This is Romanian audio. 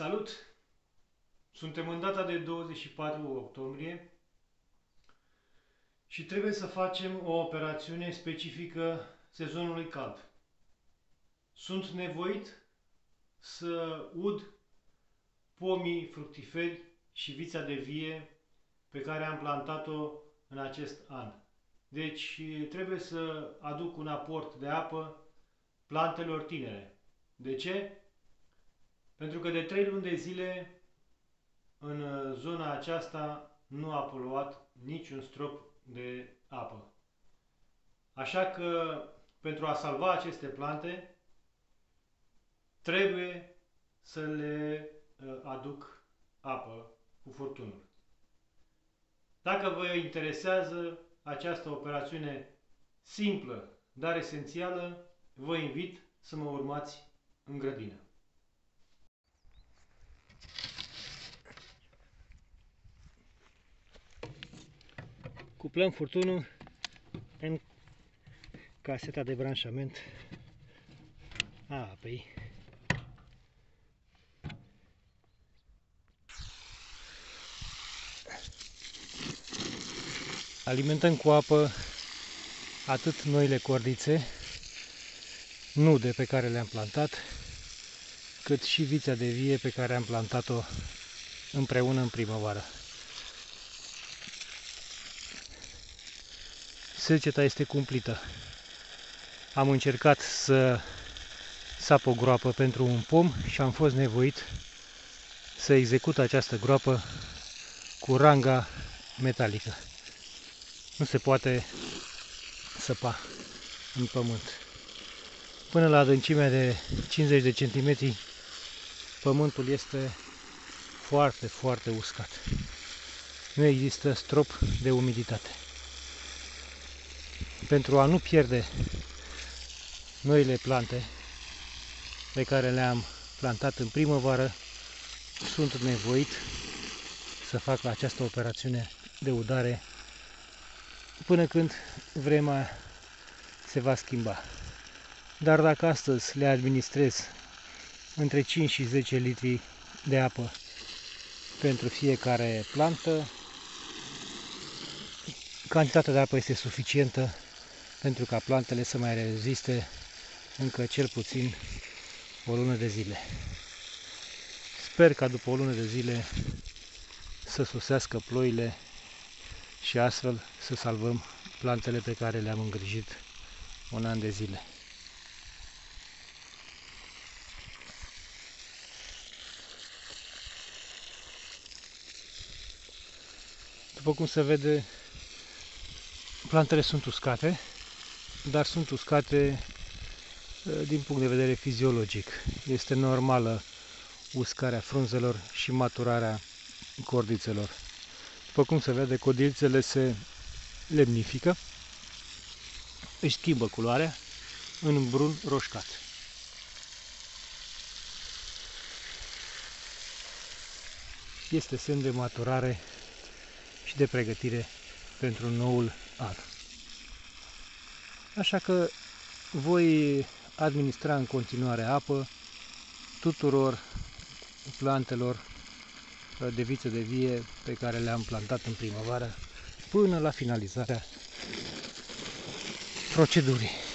Salut! Suntem în data de 24 octombrie și trebuie să facem o operațiune specifică sezonului cald. Sunt nevoit să ud pomii fructiferi și vița de vie pe care am plantat-o în acest an. Deci trebuie să aduc un aport de apă plantelor tinere. De ce? Pentru că de trei luni de zile în uh, zona aceasta nu a poluat niciun strop de apă. Așa că pentru a salva aceste plante trebuie să le uh, aduc apă cu furtunul. Dacă vă interesează această operațiune simplă, dar esențială, vă invit să mă urmați în grădină. Cuplăm furtunul în caseta de branșament a apei. Alimentăm cu apă atât noile cordițe, nude pe care le-am plantat, cât și vița de vie pe care am plantat-o împreună în primăvară. Seceta este cumplită. Am încercat să sap o groapă pentru un pom și am fost nevoit să execut această groapă cu ranga metalică. Nu se poate săpa în pământ. Până la adâncimea de 50 de centimetri, pământul este foarte, foarte uscat. Nu există strop de umiditate pentru a nu pierde noile plante pe care le-am plantat în primăvară, sunt nevoit să fac această operațiune de udare până când vremea se va schimba. Dar dacă astăzi le administrez între 5 și 10 litri de apă pentru fiecare plantă, cantitatea de apă este suficientă pentru ca plantele să mai reziste încă cel puțin o lună de zile. Sper ca după o lună de zile să susească ploile și astfel să salvăm plantele pe care le-am îngrijit un an de zile. După cum se vede, plantele sunt uscate, dar sunt uscate uh, din punct de vedere fiziologic. Este normală uscarea frunzelor și maturarea cordițelor. După cum se vede, codițele se lemnifică, își schimbă culoarea în brun roșcat. Este semn de maturare și de pregătire pentru noul an. Așa că voi administra în continuare apă tuturor plantelor de viță de vie pe care le-am plantat în primăvară până la finalizarea procedurii.